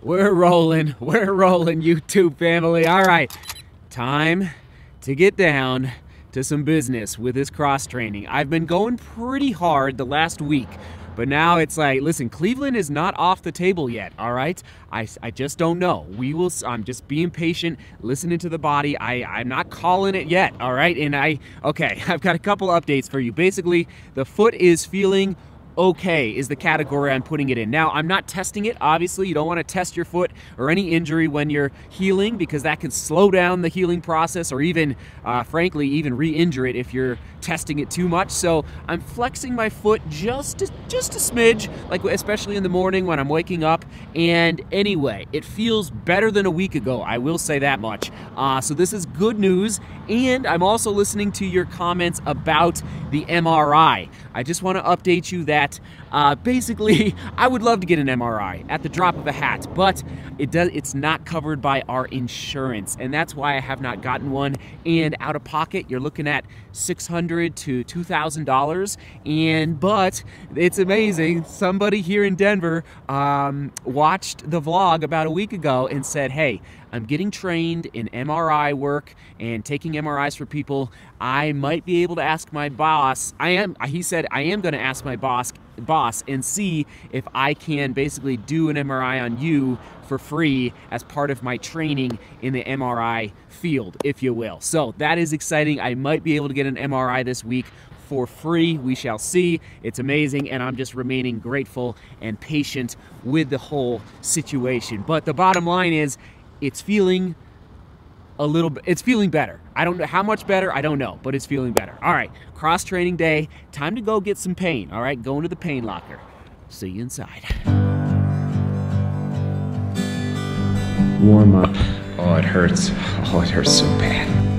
We're rolling. We're rolling, YouTube family. All right. Time to get down to some business with this cross training. I've been going pretty hard the last week, but now it's like, listen, Cleveland is not off the table yet, all right? I, I just don't know. We will, I'm just being patient, listening to the body. I, I'm not calling it yet, all right? And I, okay, I've got a couple updates for you. Basically, the foot is feeling okay is the category I'm putting it in. Now, I'm not testing it. Obviously, you don't want to test your foot or any injury when you're healing because that can slow down the healing process or even, uh, frankly, even re-injure it if you're testing it too much. So I'm flexing my foot just a, just a smidge, like especially in the morning when I'm waking up. And anyway, it feels better than a week ago. I will say that much. Uh, so this is good news. And I'm also listening to your comments about the MRI. I just want to update you that uh, basically, I would love to get an MRI at the drop of a hat, but it does. It's not covered by our insurance, and that's why I have not gotten one. And out of pocket, you're looking at 600 to two thousand dollars. And but it's amazing. Somebody here in Denver um, watched the vlog about a week ago and said, "Hey, I'm getting trained in MRI work and taking MRIs for people. I might be able to ask my boss. I am. He said I am going to ask my boss boss and see if I can basically do an MRI on you for free as part of my training in the MRI field, if you will. So that is exciting. I might be able to get an MRI this week for free. We shall see. It's amazing, and I'm just remaining grateful and patient with the whole situation. But the bottom line is, it's feeling a little bit, it's feeling better. I don't know how much better, I don't know, but it's feeling better. All right, cross training day, time to go get some pain. All right, go into the pain locker. See you inside. Warm up. Oh, it hurts. Oh, it hurts so bad.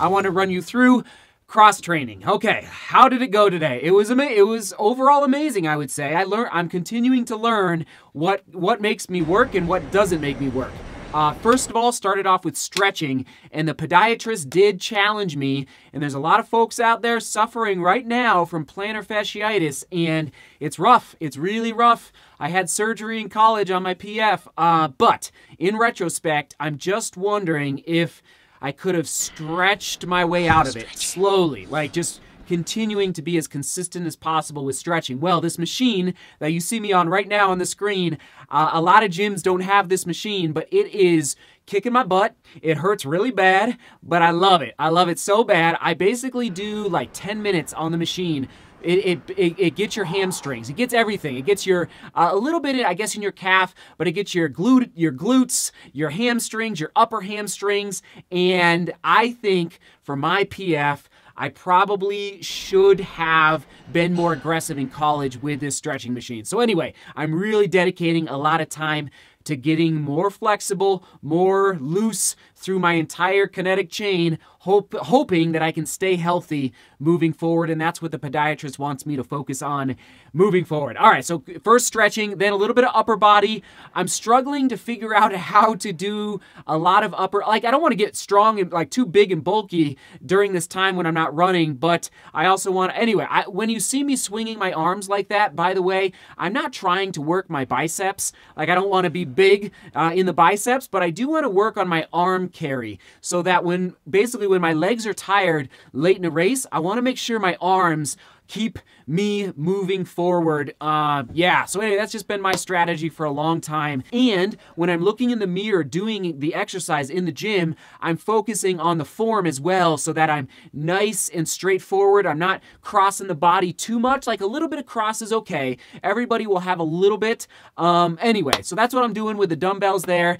I want to run you through cross training. Okay, how did it go today? It was ama- it was overall amazing, I would say. I learn I'm continuing to learn what what makes me work and what doesn't make me work. Uh, first of all, started off with stretching, and the podiatrist did challenge me. And there's a lot of folks out there suffering right now from plantar fasciitis, and it's rough. It's really rough. I had surgery in college on my PF, uh, but in retrospect, I'm just wondering if I could have stretched my way out of it slowly, like just continuing to be as consistent as possible with stretching. Well, this machine that you see me on right now on the screen, uh, a lot of gyms don't have this machine, but it is kicking my butt. It hurts really bad, but I love it. I love it so bad. I basically do like 10 minutes on the machine it, it, it, it, gets your hamstrings. It gets everything. It gets your uh, a little bit, I guess, in your calf, but it gets your glute, your glutes, your hamstrings, your upper hamstrings. And I think for my PF, I probably should have been more aggressive in college with this stretching machine. So anyway, I'm really dedicating a lot of time to getting more flexible, more loose through my entire kinetic chain, hope, hoping that I can stay healthy moving forward. And that's what the podiatrist wants me to focus on moving forward. All right, so first stretching, then a little bit of upper body. I'm struggling to figure out how to do a lot of upper, like I don't want to get strong and like too big and bulky during this time when I'm not running, but I also want, to anyway, I, when you see me swinging my arms like that, by the way, I'm not trying to work my biceps. Like I don't want to be big uh, in the biceps, but I do want to work on my arm carry so that when basically when my legs are tired late in a race, I want to make sure my arms keep me moving forward. Uh, yeah, so anyway, that's just been my strategy for a long time. And when I'm looking in the mirror doing the exercise in the gym, I'm focusing on the form as well so that I'm nice and straightforward. I'm not crossing the body too much. Like a little bit of cross is okay. Everybody will have a little bit. Um, anyway, so that's what I'm doing with the dumbbells there.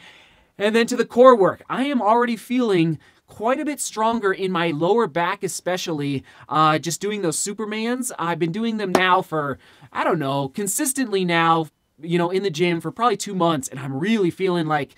And then to the core work. I am already feeling quite a bit stronger in my lower back, especially uh, just doing those Supermans. I've been doing them now for, I don't know, consistently now, you know, in the gym for probably two months, and I'm really feeling like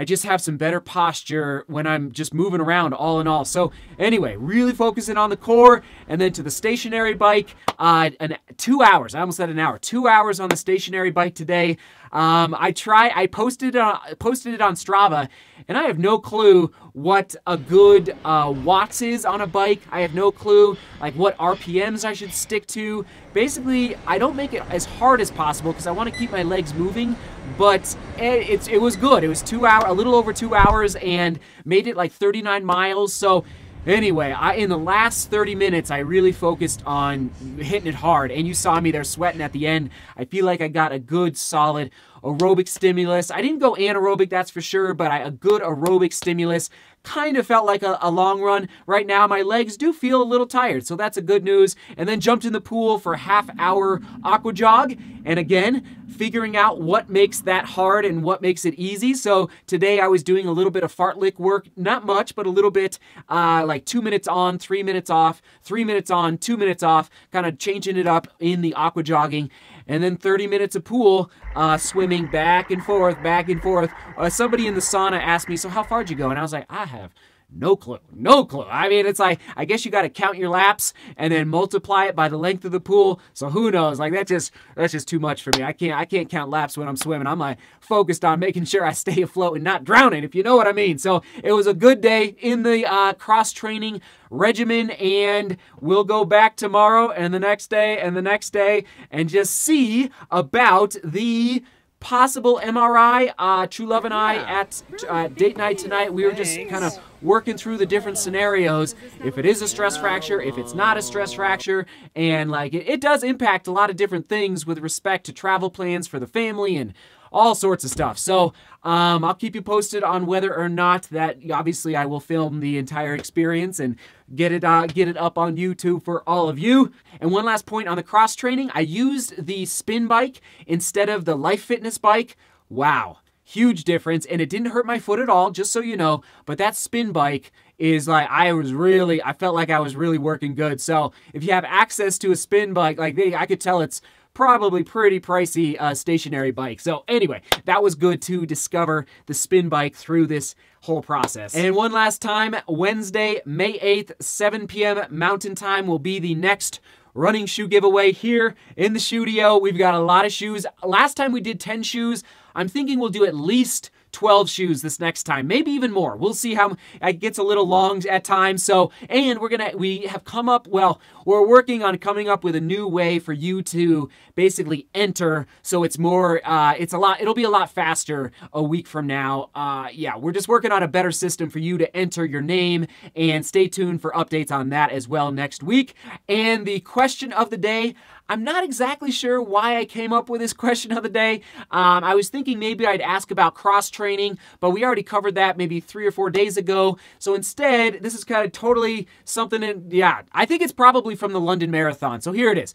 I just have some better posture when I'm just moving around all in all. So anyway, really focusing on the core and then to the stationary bike, uh, an, two hours, I almost said an hour, two hours on the stationary bike today. Um, I try, I posted, uh, posted it on Strava and I have no clue what a good uh, watts is on a bike. I have no clue like what RPMs I should stick to. Basically, I don't make it as hard as possible because I want to keep my legs moving, but it, it's, it was good. It was two hour, a little over two hours and made it like 39 miles. So Anyway, I, in the last 30 minutes, I really focused on hitting it hard, and you saw me there sweating at the end. I feel like I got a good, solid aerobic stimulus. I didn't go anaerobic, that's for sure, but I, a good aerobic stimulus kind of felt like a, a, long run. Right now, my legs do feel a little tired, so that's a good news. And then jumped in the pool for a half hour aqua jog. And again, figuring out what makes that hard and what makes it easy. So today I was doing a little bit of fartlek work, not much, but a little bit, uh, like two minutes on, three minutes off, three minutes on, two minutes off, kind of changing it up in the aqua jogging and then 30 minutes of pool uh, swimming back and forth, back and forth. Uh, somebody in the sauna asked me, so how far did you go? And I was like, I have no clue. No clue. I mean, it's like, I guess you got to count your laps and then multiply it by the length of the pool. So who knows? Like that just, that's just too much for me. I can't, I can't count laps when I'm swimming. I'm like focused on making sure I stay afloat and not drowning, if you know what I mean. So it was a good day in the uh, cross training regimen and we'll go back tomorrow and the next day and the next day and just see about the possible MRI. Uh, True Love and I at uh, date night tonight, we were just kind of working through the different scenarios. If it is a stress fracture, if it's not a stress fracture, and like it, it does impact a lot of different things with respect to travel plans for the family and all sorts of stuff. So um, I'll keep you posted on whether or not that. Obviously, I will film the entire experience and get it uh, get it up on YouTube for all of you. And one last point on the cross training, I used the spin bike instead of the Life Fitness bike. Wow. Huge difference, and it didn't hurt my foot at all, just so you know. But that spin bike is like I was really, I felt like I was really working good. So if you have access to a spin bike, like they, I could tell it's probably pretty pricey uh, stationary bike. So anyway, that was good to discover the spin bike through this whole process. And one last time, Wednesday, May 8th, 7 p.m. Mountain Time will be the next running shoe giveaway here in the studio. We've got a lot of shoes. Last time we did 10 shoes. I'm thinking we'll do at least 12 shoes this next time, maybe even more. We'll see how it gets a little long at times. So, and we're gonna we have come up. Well, we're working on coming up with a new way for you to basically enter. So it's more. Uh, it's a lot. It'll be a lot faster a week from now. Uh, yeah, we're just working on a better system for you to enter your name. And stay tuned for updates on that as well next week. And the question of the day. I'm not exactly sure why I came up with this question of the day. Um, I was thinking maybe I'd ask about cross training, but we already covered that maybe three or four days ago. So instead, this is kind of totally something. In, yeah, I think it's probably from the London Marathon. So here it is.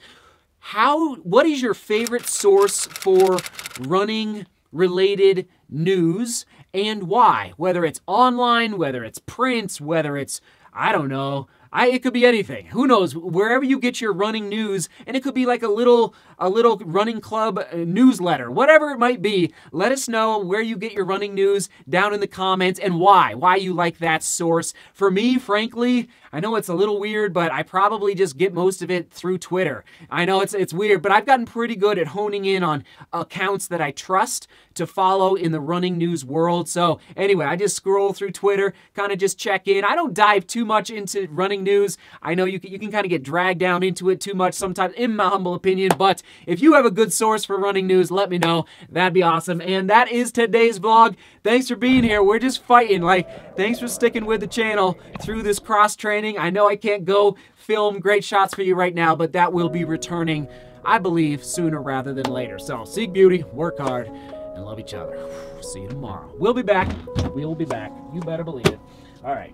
How? What is your favorite source for running related news and why? Whether it's online, whether it's prints, whether it's I don't know I, it could be anything. Who knows? Wherever you get your running news, and it could be like a little a little running club uh, newsletter, whatever it might be. Let us know where you get your running news down in the comments and why. Why you like that source. For me, frankly, I know it's a little weird, but I probably just get most of it through Twitter. I know it's it's weird, but I've gotten pretty good at honing in on accounts that I trust to follow in the running news world. So, anyway, I just scroll through Twitter, kind of just check in. I don't dive too much into running news. I know you can, you can kind of get dragged down into it too much sometimes, in my humble opinion. But if you have a good source for running news, let me know. That'd be awesome. And that is today's vlog. Thanks for being here. We're just fighting. Like, thanks for sticking with the channel through this cross training. I know I can't go film great shots for you right now, but that will be returning, I believe, sooner rather than later. So, seek beauty, work hard, and love each other. See you tomorrow. We'll be back. We'll be back. You better believe it. All right.